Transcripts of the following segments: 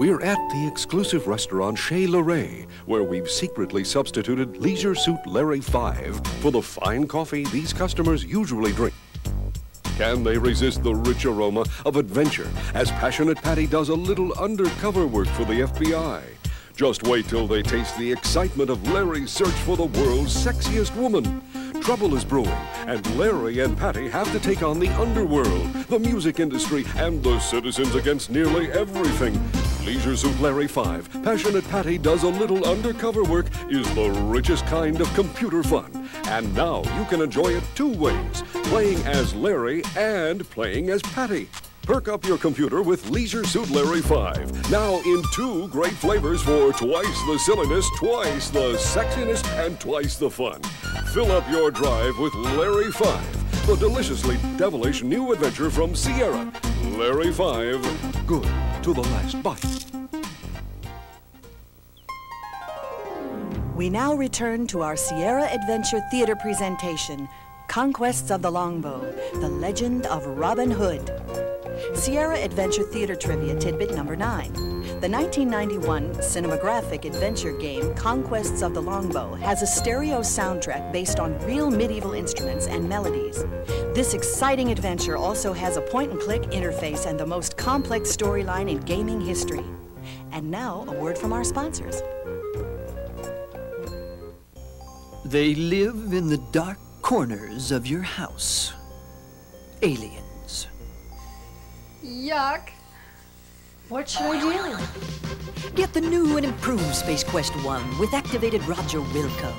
We're at the exclusive restaurant Chez Larray, where we've secretly substituted Leisure Suit Larry 5 for the fine coffee these customers usually drink. Can they resist the rich aroma of adventure as Passionate Patti does a little undercover work for the FBI? Just wait till they taste the excitement of Larry's search for the world's sexiest woman. Trouble is brewing, and Larry and Patti have to take on the underworld, the music industry, and the citizens against nearly everything. Leisure Suit Larry 5, Passionate Patti does a little undercover work is the richest kind of computer fun. And now you can enjoy it two ways, playing as Larry and playing as Patti. Perk up your computer with Leisure Suit Larry 5. Now in two great flavors for twice the silliness, twice the sexiness, and twice the fun. Fill up your drive with Larry 5, the deliciously devilish new adventure from Sierra. Larry 5, good to the last bite. We now return to our Sierra Adventure Theater presentation, Conquests of the Longbow, The Legend of Robin Hood. Sierra Adventure Theater Trivia Tidbit Number 9. The 1991 cinematographic adventure game Conquests of the Longbow has a stereo soundtrack based on real medieval instruments and melodies. This exciting adventure also has a point and click interface and the most complex storyline in gaming history. And now, a word from our sponsors. They live in the dark corners of your house. Aliens. Yuck. What should we do? Get the new and improved Space Quest 1 with activated Roger Wilco.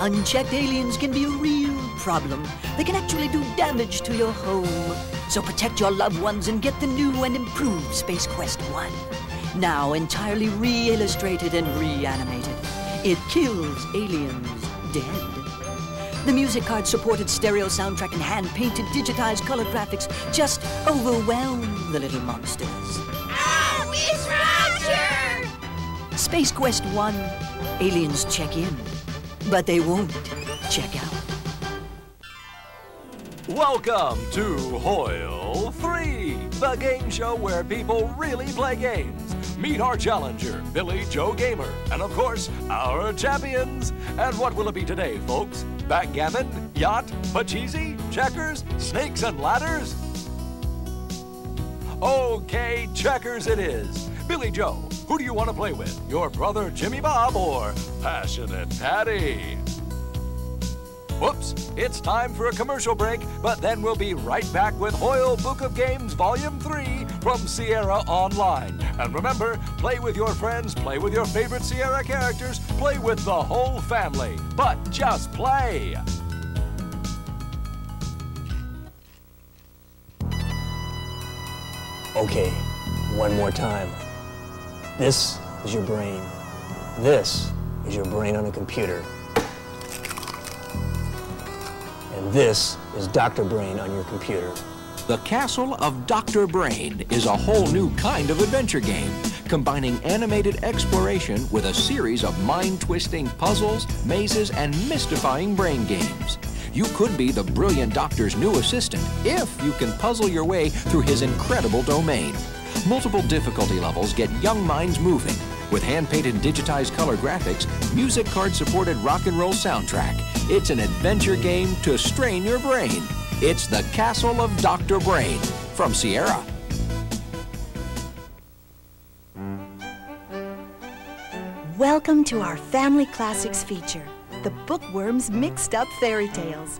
Unchecked aliens can be a real problem. They can actually do damage to your home. So protect your loved ones and get the new and improved Space Quest 1. Now entirely re-illustrated and reanimated. It kills aliens dead. The music card supported stereo soundtrack and hand painted digitized color graphics just overwhelm the little monsters. Space Quest 1, aliens check in, but they won't check out. Welcome to Hoyle 3, the game show where people really play games. Meet our challenger, Billy Joe Gamer, and of course, our champions. And what will it be today, folks? Backgammon, yacht, pachisi, checkers, snakes and ladders? Okay, checkers it is. Billy Joe, who do you want to play with? Your brother Jimmy Bob or Passionate Patti? Whoops, it's time for a commercial break, but then we'll be right back with Hoyle Book of Games Volume 3 from Sierra Online. And remember, play with your friends, play with your favorite Sierra characters, play with the whole family, but just play. Okay, one more time. This is your brain. This is your brain on a computer. And this is Dr. Brain on your computer. The Castle of Dr. Brain is a whole new kind of adventure game, combining animated exploration with a series of mind-twisting puzzles, mazes, and mystifying brain games. You could be the brilliant doctor's new assistant if you can puzzle your way through his incredible domain. Multiple difficulty levels get young minds moving. With hand-painted digitized color graphics, music card-supported rock and roll soundtrack, it's an adventure game to strain your brain. It's the Castle of Dr. Brain from Sierra. Welcome to our Family Classics feature, The Bookworms Mixed Up Fairy Tales.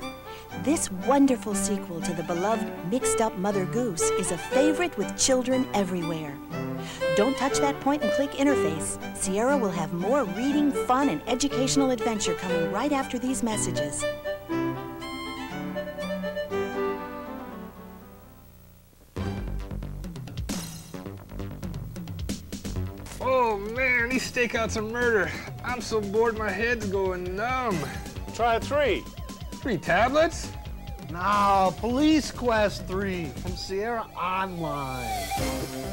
This wonderful sequel to the beloved Mixed Up Mother Goose is a favorite with children everywhere. Don't touch that point and click interface. Sierra will have more reading, fun, and educational adventure coming right after these messages. Oh man, these stakeouts are murder. I'm so bored my head's going numb. Try a three. Three tablets? No, Police Quest 3 from Sierra Online.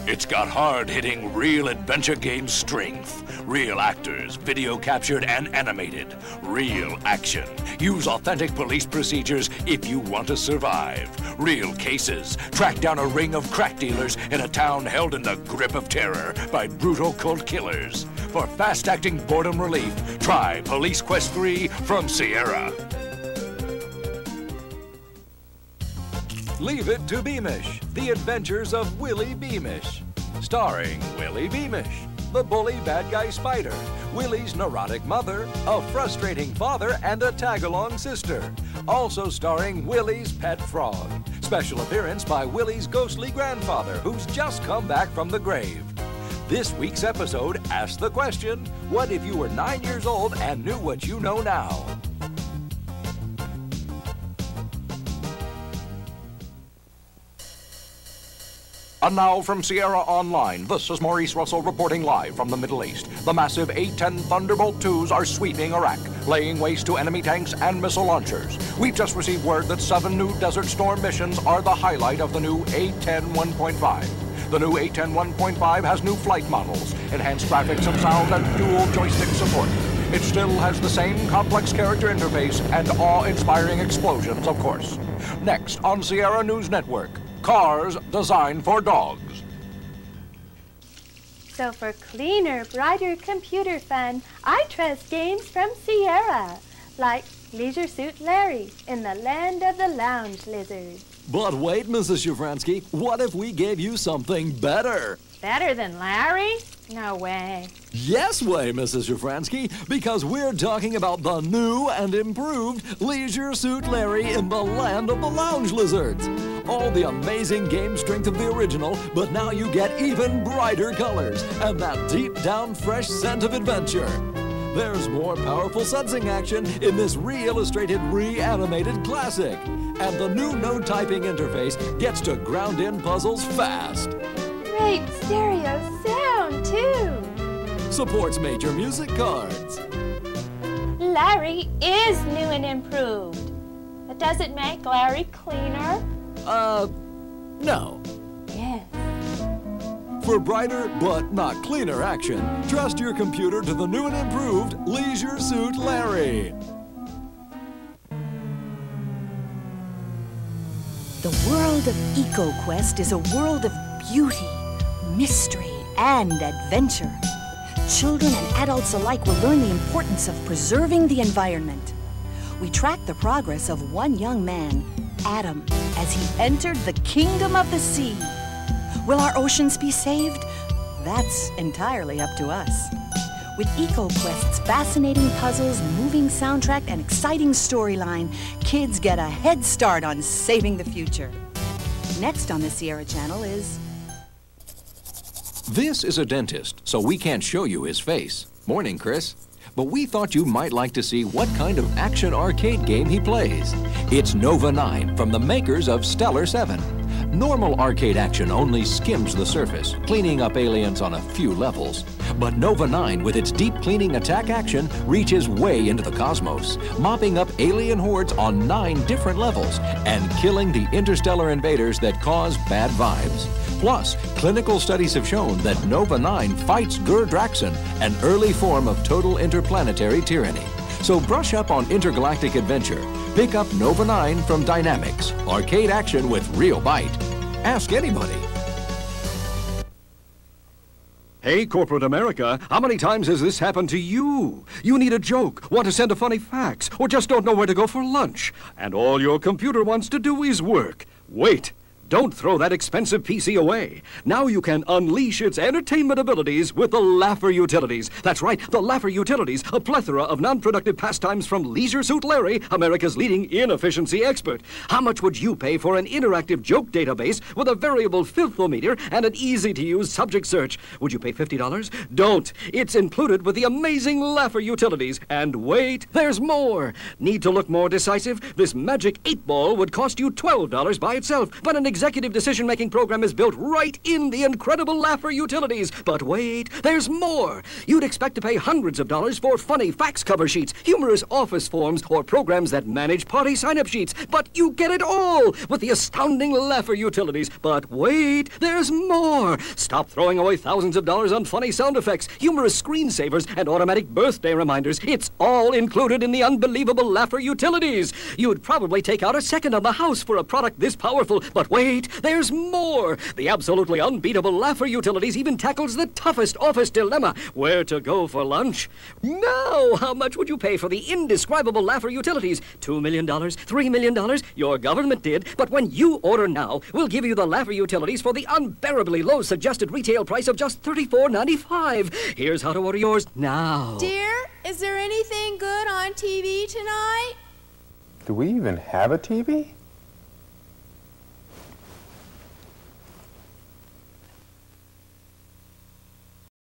It's got hard-hitting real adventure game strength. Real actors, video captured and animated. Real action. Use authentic police procedures if you want to survive. Real cases. Track down a ring of crack dealers in a town held in the grip of terror by brutal cult killers. For fast-acting boredom relief, try Police Quest 3 from Sierra. Leave It to Beamish, The Adventures of Willie Beamish. Starring Willie Beamish, the bully bad guy spider, Willie's neurotic mother, a frustrating father, and a tag-along sister. Also starring Willie's pet frog. Special appearance by Willie's ghostly grandfather, who's just come back from the grave. This week's episode asks the question, what if you were nine years old and knew what you know now? And now from Sierra Online, this is Maurice Russell reporting live from the Middle East. The massive A-10 Thunderbolt 2s are sweeping Iraq, laying waste to enemy tanks and missile launchers. We've just received word that seven new Desert Storm missions are the highlight of the new A-10 1.5. The new A-10 1.5 has new flight models, enhanced graphics and sound, and dual joystick support. It still has the same complex character interface and awe-inspiring explosions, of course. Next on Sierra News Network, cars designed for dogs. So for cleaner, brighter computer fun, I trust games from Sierra, like Leisure Suit Larry in the land of the lounge lizards. But wait, Mrs. Shafransky, what if we gave you something better? Better than Larry? No way. Yes way, Mrs. Shafransky, because we're talking about the new and improved Leisure Suit Larry in the land of the lounge lizards. All the amazing game strength of the original, but now you get even brighter colors and that deep down fresh scent of adventure. There's more powerful sensing action in this re-illustrated, re-animated classic. And the new no-typing interface gets to ground in puzzles fast. Great stereo sound, too. Supports major music cards. Larry is new and improved. But does it make Larry cleaner? Uh, no. Yes. For brighter but not cleaner action, trust your computer to the new and improved Leisure Suit Larry. The world of EcoQuest is a world of beauty, mystery, and adventure. Children and adults alike will learn the importance of preserving the environment. We track the progress of one young man, Adam, as he entered the kingdom of the sea. Will our oceans be saved? That's entirely up to us. With EcoQuest's fascinating puzzles, moving soundtrack, and exciting storyline, kids get a head start on saving the future. Next on the Sierra Channel is This is a dentist, so we can't show you his face. Morning, Chris. But we thought you might like to see what kind of action arcade game he plays. It's Nova 9 from the makers of Stellar 7. Normal arcade action only skims the surface, cleaning up aliens on a few levels. But Nova 9, with its deep cleaning attack action, reaches way into the cosmos, mopping up alien hordes on nine different levels and killing the interstellar invaders that cause bad vibes. Plus, clinical studies have shown that Nova 9 fights Gir Draxon, an early form of total interplanetary tyranny. So brush up on intergalactic adventure. Pick up Nova 9 from Dynamix. Arcade action with real bite. Ask anybody. Hey, corporate America, how many times has this happened to you? You need a joke, want to send a funny fax, or just don't know where to go for lunch. And all your computer wants to do is work. Wait. Don't throw that expensive PC away. Now you can unleash its entertainment abilities with the Laffer Utilities. That's right, the Laffer Utilities, a plethora of non-productive pastimes from Leisure Suit Larry, America's leading inefficiency expert. How much would you pay for an interactive joke database with a variable filthometer and an easy-to-use subject search? Would you pay $50? Don't. It's included with the amazing Laffer Utilities. And wait, there's more. Need to look more decisive? This magic eight ball would cost you $12 by itself, but an exact executive decision making program is built right in the incredible Laffer utilities. But wait, there's more. You'd expect to pay hundreds of dollars for funny fax cover sheets, humorous office forms, or programs that manage party sign up sheets. But you get it all with the astounding Laffer utilities. But wait, there's more. Stop throwing away thousands of dollars on funny sound effects, humorous screensavers, and automatic birthday reminders. It's all included in the unbelievable Laffer utilities. You'd probably take out a second on the house for a product this powerful. But wait, there's more. The absolutely unbeatable Laffer Utilities even tackles the toughest office dilemma where to go for lunch. Now, how much would you pay for the indescribable Laffer Utilities? $2 million? $3 million? Your government did. But when you order now, we'll give you the Laffer Utilities for the unbearably low suggested retail price of just $34.95. Here's how to order yours now. Dear, is there anything good on TV tonight? Do we even have a TV?